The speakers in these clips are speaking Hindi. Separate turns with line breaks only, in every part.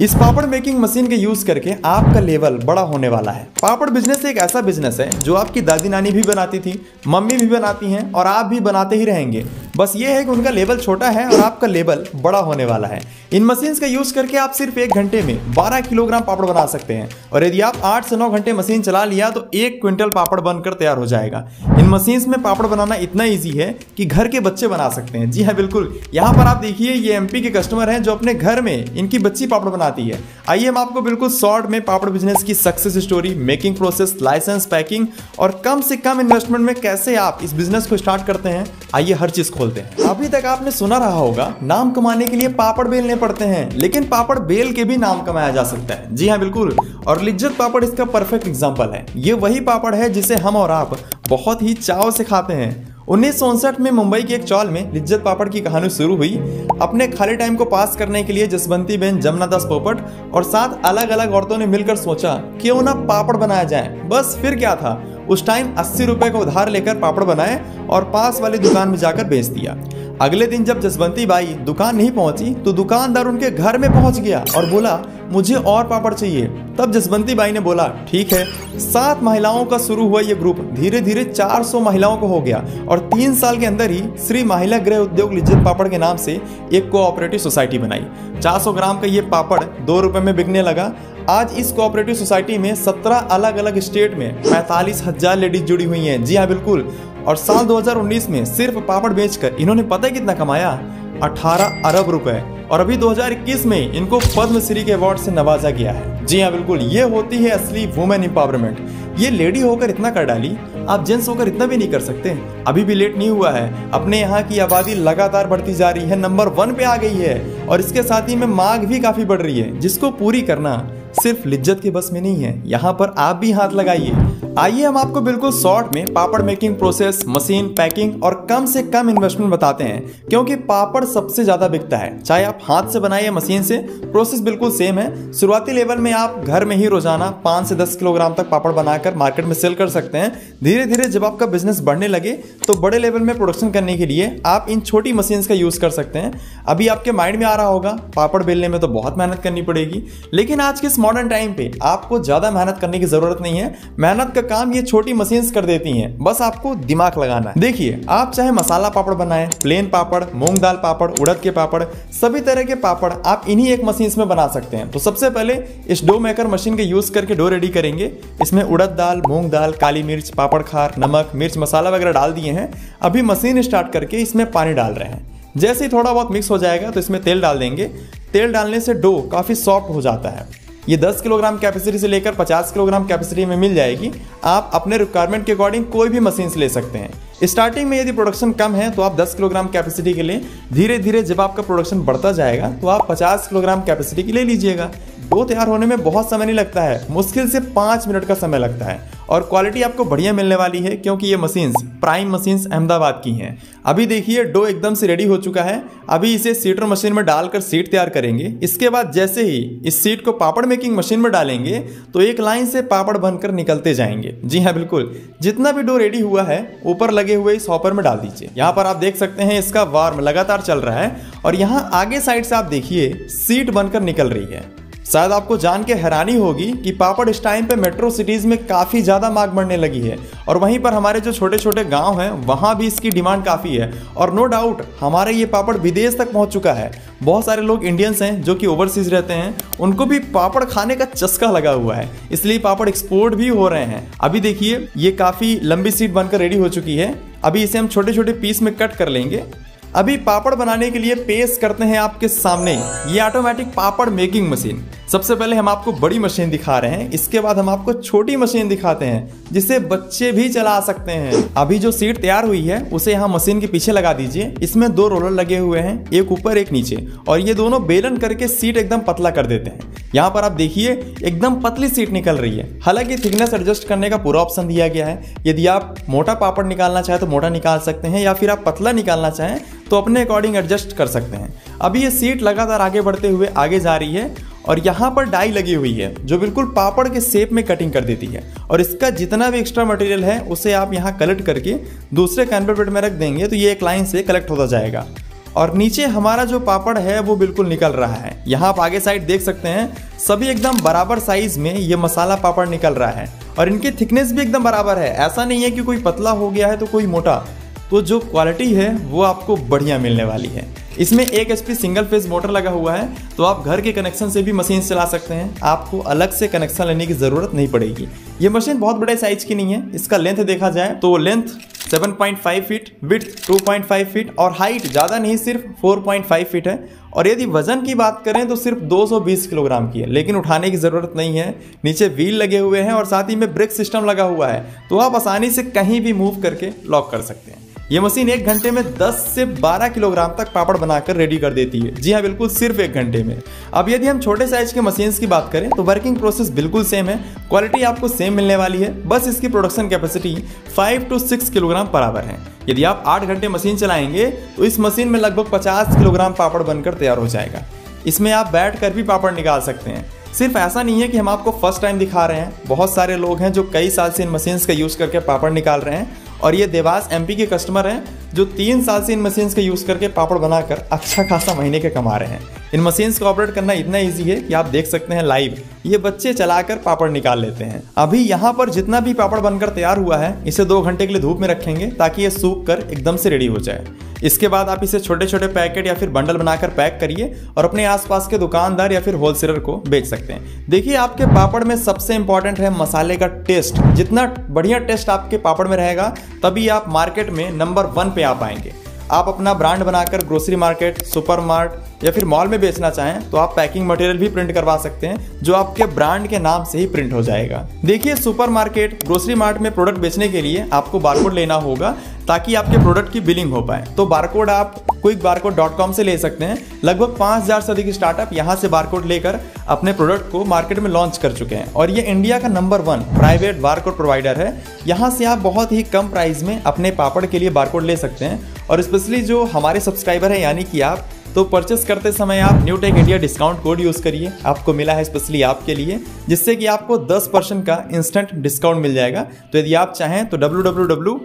इस पापड़ मेकिंग मशीन के यूज़ करके आपका लेवल बड़ा होने वाला है। पापड़ बिज़नेस एक ऐसा बिज़नेस है जो आपकी दादी नानी भी बनाती थी, मम्मी भी बनाती हैं और आप भी बनाते ही रहेंगे। बस ये है कि उनका लेवल छोटा है और आपका लेवल बड़ा होने वाला है। इन मशीन्स का यूज़ करके आप सिर्फ़ एक घंटे में 12 किलोग्राम पापड़ बना सकते हैं। और यदि आप 8 से 9 घंटे मशीन चला लिया तो एक क्विंटल पापड़ बनकर तैयार हो जाएगा। इन मशीन्स में पापड़ बनाना इतना ईजी है कि घर के बच्चे बना सकते हैं। जी हाँ बिल्कुल। यहाँ पर आप देखिए, ये एमपी के कस्टमर हैं जो अपने घर में इनकी बच्ची पापड़ बनाती है। आइए हम आपको बिल्कुल शॉर्ट में पापड़ बिज़नेस की success story making process license packing और कम से कम इन्वेस्टमेंट में कैसे आप इस बिज़नेस को स्टार्ट करते हैं, आइए हर चीज़ खोलते हैं। अभी तक आपने सुना रहा होगा, नाम कमाने के लिए पापड़ बेलने पड़ते हैं, लेकिन पापड़ बेल के भी नाम कमाया जा सकता है। जी हाँ बिल्कुल। और लिज्जत पापड़ इसका परफेक्ट एग्ज़ाम्पल है। ये वही पापड़ है जिसे हम और आप बहुत ही चाव से खाते हैं। उन्नीस सौ उनसठ में मुंबई के एक चौल में लिज्जत पापड़ की कहानी शुरू हुई। अपने खाली टाइम को पास करने के लिए जसवंती बहन जमुना दास पोपट और सात अलग अलग औरतों ने मिलकर सोचा, क्यों ना पापड़ बनाया जाए? बस फिर क्या था? उस टाइम अस्सी रुपए का उधार लेकर पापड़ बनाए और पास वाली दुकान में जाकर बेच दिया। अगले दिन जब जसवंती बाई दुकान नहीं पहुँची तो दुकानदार उनके घर में पहुँच गया और बोला, मुझे और पापड़ चाहिए। तब जसवंती बाई ने बोला, ठीक है। सात महिलाओं का शुरू हुआ ये ग्रुप। धीरे धीरे 400 महिलाओं को हो गया और तीन साल के अंदर ही श्री महिला गृह उद्योग लिज्जत पापड़ के नाम से एक कोऑपरेटिव सोसाइटी बनाई। 400 ग्राम का ये पापड़ दो रुपए में बिकने लगा। आज इस कोऑपरेटिव सोसाइटी में 17 अलग अलग स्टेट में पैंतालीस हज़ार लेडीज़ जुड़ी हुई हैं। जी हाँ बिल्कुल। और साल 2019 में सिर्फ़ पापड़ बेचकर इन्होंने पता है कितना कमाया? 18 अरब रुपए। और अभी 2021 में इनको पद्मश्री के अवार्ड से नवाजा गया है। जी हाँ बिल्कुल। ये होती है असली वुमेन एम्पावरमेंट ये लेडी होकर इतना कर डाली, आप जेंट्स होकर इतना भी नहीं कर सकते। अभी भी लेट नहीं हुआ है। अपने यहाँ की आबादी लगातार बढ़ती जा रही है। नंबर वन पे आ गई है। और इसके साथ ही में मांग भी काफ़ी बढ़ रही है। जिसको पूरी करना सिर्फ़ लिज्जत के बस में नहीं है। यहाँ पर आप भी हाथ लगाइए। आइए हम आपको बिल्कुल शॉर्ट में papad making process, machine, packing और कम से कम इन्वेस्टमेंट बताते हैं, क्योंकि पापड़ सबसे ज़्यादा बिकता है। चाहे आप हाथ से बनाए या मशीन से प्रोसेस बिल्कुल सेम है। शुरुआती लेवल में आप घर में ही रोज़ाना पाँच से दस किलोग्राम तक पापड़ बनाकर मार्केट में सेल कर सकते हैं। धीरे धीरे जब आपका बिज़नेस बढ़ने लगे तो बड़े लेवल में प्रोडक्शन करने के लिए आप इन छोटी मशीन का यूज़ कर सकते हैं। अभी आपके माइंड में आ रहा होगा, पापड़ बेलने में तो बहुत मेहनत करनी पड़ेगी, लेकिन आज के इस मॉडर्न टाइम पे आपको ज़्यादा मेहनत करने की ज़रूरत नहीं है। मेहनत का काम ये छोटी मशीन कर देती है। बस आपको दिमाग लगाना है। देखिए, आप चाहे मसाला पापड़ बनाए प्लेन पापड़, मूंग दाल पापड़, उड़द के पापड़, सभी तरह के पापड़ आप इन्हीं एक मशीन में बना सकते हैं। तो सबसे पहले इस डो मेकर मशीन के यूज़ करके डो रेडी करेंगे। इसमें उड़द दाल, मूंग दाल, काली मिर्च, पापड़ खार, नमक, मिर्च, मसाला वगैरह डाल दिए हैं। अभी मशीन स्टार्ट करके इसमें पानी डाल रहे हैं। जैसे ही थोड़ा बहुत मिक्स हो जाएगा तो इसमें तेल डाल देंगे। तेल डालने से डो काफ़ी सॉफ्ट हो जाता है। ये 10 किलोग्राम कैपेसिटी से लेकर 50 किलोग्राम कैपेसिटी में मिल जाएगी। आप अपने रिक्वायरमेंट के अकॉर्डिंग कोई भी मशीन ले सकते हैं। स्टार्टिंग में यदि प्रोडक्शन कम है तो आप 10 किलोग्राम कैपेसिटी के लिए धीरे धीरे जब आपका प्रोडक्शन बढ़ता जाएगा तो आप 50 किलोग्राम कैपेसिटी की ले लीजिएगा। डो तैयार होने में बहुत समय नहीं लगता है। मुश्किल से पाँच मिनट का समय लगता है। और क्वालिटी आपको बढ़िया मिलने वाली है, क्योंकि ये मशीन्स, प्राइम मशीन्स अहमदाबाद की हैं। अभी देखिए, डो एकदम से रेडी हो चुका है। अभी इसे सीटर मशीन में डालकर सीट तैयार करेंगे। इसके बाद जैसे ही इस सीट को पापड़ मेकिंग मशीन में डालेंगे तो एक लाइन से पापड़ बनकर निकलते जाएँगे। जी हाँ बिल्कुल। जितना भी डो रेडी हुआ है, ऊपर लगे हुए इस हॉपर में डाल दीजिए। यहाँ पर आप देख सकते हैं, इसका वार्म लगातार चल रहा है। और यहाँ आगे साइड से आप देखिए, सीट बनकर निकल रही है। शायद आपको जान के हैरानी होगी कि पापड़ इस टाइम पे मेट्रो सिटीज़ में काफ़ी ज़्यादा मांग बढ़ने लगी है। और वहीं पर हमारे जो छोटे छोटे गाँव हैं, वहाँ भी इसकी डिमांड काफ़ी है। और नो डाउट हमारे ये पापड़ विदेश तक पहुँच चुका है। बहुत सारे लोग इंडियंस हैं, जो कि ओवरसीज रहते हैं। उनको भी पापड़ खाने का चस्का लगा हुआ है। इसलिए पापड़ एक्सपोर्ट भी हो रहे हैं। अभी देखिए, ये काफ़ी लंबी सीट बनकर रेडी हो चुकी है। अभी इसे हम छोटे छोटे पीस में कट कर लेंगे। अभी पापड़ बनाने के लिए पेश करते हैं आपके सामने। ये ऑटोमेटिक पापड़ मेकिंग मशीन सबसे पहले हम आपको बड़ी मशीन दिखा रहे हैं। इसके बाद हम आपको छोटी मशीन दिखाते हैं, जिसे बच्चे भी चला सकते हैं। अभी जो सीट तैयार हुई है, उसे यहाँ मशीन के पीछे लगा दीजिए। इसमें दो रोलर लगे हुए हैं, एक ऊपर, एक नीचे। और ये दोनों बेलन करके सीट एकदम पतला कर देते हैं। यहाँ पर आप देखिए, एकदम पतली सीट निकल रही है। हालाँकि थिकनेस एडजस्ट करने का पूरा ऑप्शन दिया गया है। यदि आप मोटा पापड़ निकालना चाहें तो मोटा निकाल सकते हैं, या फिर आप पतला निकालना चाहें तो अपने अकॉर्डिंग एडजस्ट कर सकते हैं। अभी ये सीट लगातार आगे बढ़ते हुए आगे जा रही है और यहाँ पर डाई लगी हुई है, जो बिल्कुल पापड़ के शेप में कटिंग कर देती है। और इसका जितना भी एक्स्ट्रा मटेरियल है, उसे आप यहाँ कलेक्ट करके दूसरे कैनपर पेट में रख देंगे तो ये एक लाइन से कलेक्ट होता जाएगा। और नीचे हमारा जो पापड़ है, वो बिल्कुल निकल रहा है। यहाँ आप आगे साइड देख सकते हैं, सभी एकदम बराबर साइज़ में ये मसाला पापड़ निकल रहा है। और इनकी थिकनेस भी एकदम बराबर है। ऐसा नहीं है कि कोई पतला हो गया है तो कोई मोटा। तो जो क्वालिटी है, वो आपको बढ़िया मिलने वाली है। इसमें एक एच सिंगल फ़ेज़ मोटर लगा हुआ है तो आप घर के कनेक्शन से भी मशीन चला सकते हैं। आपको अलग से कनेक्शन लेने की ज़रूरत नहीं पड़ेगी। ये मशीन बहुत बड़े साइज़ की नहीं है, इसका लेंथ देखा जाए तो लेंथ 7.5 फीट विथ 2.5 फीट और हाइट ज़्यादा नहीं, सिर्फ़ 4.5 फीट है। और यदि वज़न की बात करें तो सिर्फ़ 220 किलोग्राम की है, लेकिन उठाने की ज़रूरत नहीं है। नीचे व्हील लगे हुए हैं और साथ ही में ब्रेक सिस्टम लगा हुआ है तो आप आसानी से कहीं भी मूव करके लॉक कर सकते हैं। ये मशीन एक घंटे में 10 से 12 किलोग्राम तक पापड़ बनाकर रेडी कर देती है। जी हाँ बिल्कुल सिर्फ़ एक घंटे में। अब यदि हम छोटे साइज़ के मशीन्स की बात करें तो वर्किंग प्रोसेस बिल्कुल सेम है। क्वालिटी आपको सेम मिलने वाली है। बस इसकी प्रोडक्शन कैपेसिटी 5 टू 6 किलोग्राम बराबर है। यदि आप 8 घंटे मशीन चलाएँगे तो इस मशीन में लगभग 50 किलोग्राम पापड़ बनकर तैयार हो जाएगा। इसमें आप बैठ कर भी पापड़ निकाल सकते हैं। सिर्फ़ ऐसा नहीं है कि हम आपको फ़र्स्ट टाइम दिखा रहे हैं। बहुत सारे लोग हैं जो कई साल से इन मशीन्स का यूज़ करके पापड़ निकाल रहे हैं। और ये देवास एमपी के कस्टमर हैं, जो तीन साल से इन मशीन्स का यूज़ करके पापड़ बनाकर अच्छा खासा महीने के कमा रहे हैं। इन मशीन्स को ऑपरेट करना इतना ईजी है कि आप देख सकते हैं लाइव ये बच्चे चलाकर पापड़ निकाल लेते हैं। अभी यहाँ पर जितना भी पापड़ बनकर तैयार हुआ है, इसे दो घंटे के लिए धूप में रखेंगे ताकि ये सूख कर एकदम से रेडी हो जाए। इसके बाद आप इसे छोटे छोटे पैकेट या फिर बंडल बनाकर पैक करिए और अपने आसपास के दुकानदार या फिर होलसेलर को बेच सकते हैं। देखिए, आपके पापड़ में सबसे इंपॉर्टेंट है मसाले का टेस्ट जितना बढ़िया टेस्ट आपके पापड़ में रहेगा, तभी आप मार्केट में नंबर वन पे आ पाएँगे। आप अपना ब्रांड बनाकर ग्रोसरी मार्केट सुपर मार्ट या फिर मॉल में बेचना चाहें तो आप पैकिंग मटेरियल भी प्रिंट करवा सकते हैं, जो आपके ब्रांड के नाम से ही प्रिंट हो जाएगा। देखिए सुपर मार्केट ग्रोसरी मार्ट में प्रोडक्ट बेचने के लिए आपको बारकोड लेना होगा। ताकि आपके प्रोडक्ट की बिलिंग हो पाए। तो बारकोड आप क्विक बारकोड डॉट कॉम से ले सकते हैं। लगभग पाँच हज़ार से अधिक स्टार्टअप यहाँ से बारकोड लेकर अपने प्रोडक्ट को मार्केट में लॉन्च कर चुके हैं। और ये इंडिया का number one private barcode provider है। यहाँ से आप बहुत ही कम प्राइस में अपने पापड़ के लिए बारकोड ले सकते हैं। और स्पेशली जो हमारे सब्सक्राइबर हैं, यानी कि आप तो परचेस करते समय आप new tech India discount code use करिए। आपको मिला है स्पेशली आपके लिए, जिससे कि आपको 10 परसेंट का इंस्टेंट डिस्काउंट मिल जाएगा। तो यदि आप चाहें तो डब्ल्यू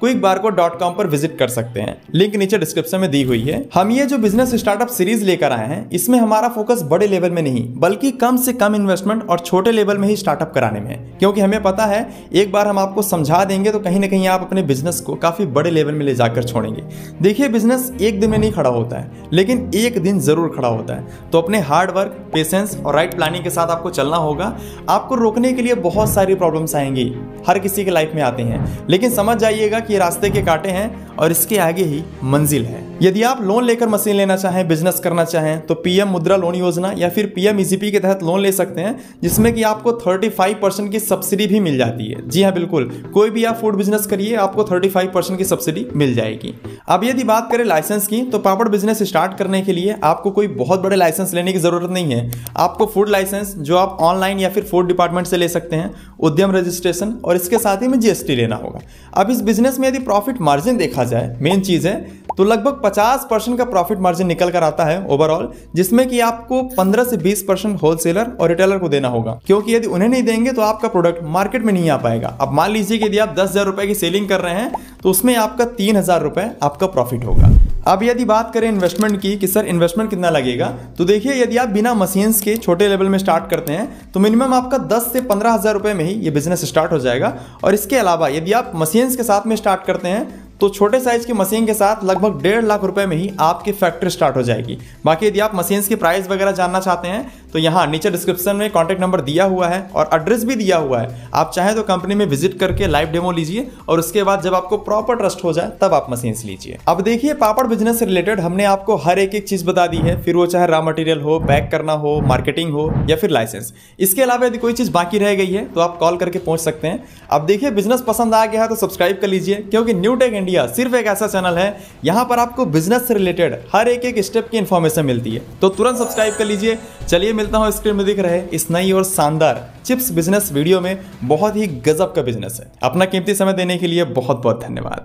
क्विक डॉट कॉम पर विज़िट कर सकते हैं। लिंक नीचे डिस्क्रिप्शन में दी हुई है। हम ये जो बिज़नेस स्टार्टअप सीरीज़ लेकर आए हैं, इसमें हमारा फोकस बड़े लेवल में नहीं, बल्कि कम से कम इन्वेस्टमेंट और छोटे लेवल में ही स्टार्टअप कराने में क्योंकि हमें पता है, एक बार हम आपको समझा देंगे तो कहीं ना कहीं आप अपने बिज़नेस को काफ़ी बड़े लेवल में ले जाकर छोड़ेंगे। देखिए बिज़नेस एक दिन में नहीं खड़ा होता है, लेकिन एक दिन ज़रूर खड़ा होता है। तो अपने हार्ड वर्क पेशेंस और राइट प्लानिंग के साथ आपको चलना होगा। आपको रोकने के लिए बहुत सारी प्रॉब्लम्स आएँगी। हर किसी के लाइफ में आते हैं। लेकिन समझ जाइएगा कि रास्ते के कांटे हैं और इसके आगे ही मंजिल है। यदि आप लोन लेकर मशीन लेना चाहें बिज़नेस करना चाहें तो पीएम मुद्रा लोन योजना या फिर पीएम ईसीपी के तहत लोन ले सकते हैं, जिसमें कि आपको 35 परसेंट की सब्सिडी भी मिल जाती है। जी हाँ बिल्कुल। कोई भी आप फ़ूड बिज़नेस करिए, आपको 35 परसेंट की सब्सिडी मिल जाएगी। अब यदि बात करें लाइसेंस की तो पापड़ बिज़नेस स्टार्ट करने के लिए आपको कोई बहुत बड़े लाइसेंस लेने की ज़रूरत नहीं है। आपको फ़ूड लाइसेंस जो आप ऑनलाइन या फिर फ़ूड डिपार्टमेंट से ले सकते हैं, उद्यम रजिस्ट्रेशन और इसके साथ ही में जीएसटी लेना होगा। अब इस बिज़नेस में यदि प्रॉफिट मार्जिन देखा जाए मेन चीज़ है तो लगभग 50 परसेंट का प्रॉफिट मार्जिन निकल कर आता है ओवरऑल जिसमें कि आपको 15 से 20 परसेंट होलसेलर और रिटेलर को देना होगा। क्योंकि यदि उन्हें नहीं देंगे तो आपका प्रोडक्ट मार्केट में नहीं आ पाएगा। अब मान लीजिए कि यदि आप दस हज़ार रुपए की सेलिंग कर रहे हैं तो उसमें आपका तीन हज़ार रुपए आपका प्रॉफिट होगा। अब यदि बात करें इन्वेस्टमेंट की, कि सर इन्वेस्टमेंट कितना लगेगा तो देखिए यदि आप बिना मशीन्स के छोटे लेवल में स्टार्ट करते हैं तो मिनिमम आपका 10 से पंद्रह हज़ार रुपये में ही ये बिज़नेस स्टार्ट हो जाएगा। और इसके अलावा यदि आप मशीन्स के साथ में स्टार्ट करते हैं तो छोटे साइज़ की मशीन के साथ लगभग डेढ़ लाख रुपए में ही आपकी फैक्ट्री स्टार्ट हो जाएगी। बाकी यदि आप मशीन्स की प्राइस वगैरह जानना चाहते हैं तो यहाँ नीचे डिस्क्रिप्शन में कॉन्टैक्ट नंबर दिया हुआ है और एड्रेस भी दिया हुआ है। आप चाहें तो कंपनी में विज़िट करके लाइव डेमो लीजिए और उसके बाद जब आपको प्रॉपर ट्रस्ट हो जाए, तब आप मशीन लीजिए। अब देखिए, पापड़ बिज़नेस से रिलेटेड हमने आपको हर एक एक चीज़ बता दी है। फिर वो चाहे रॉ मटेरियल हो पैक करना हो मार्केटिंग हो या फिर लाइसेंस इसके अलावा यदि कोई चीज़ बाकी रह गई है तो आप कॉल करके पहुँच सकते हैं। अब देखिए बिज़नेस पसंद आ गया है तो सब्सक्राइब कर लीजिए, क्योंकि न्यू टेक इंडिया सिर्फ़ एक ऐसा चैनल है, यहाँ पर आपको बिज़नेस से रिलेटेड हर एक एक स्टेप की इन्फॉर्मेशन मिलती है। तो तुरंत सब्सक्राइब कर लीजिए। चलिए मिलता हूँ स्क्रीन में दिख रहे इस नई और शानदार चिप्स बिज़नेस वीडियो में। बहुत ही गजब का बिज़नेस है। अपना कीमती समय देने के लिए बहुत बहुत धन्यवाद।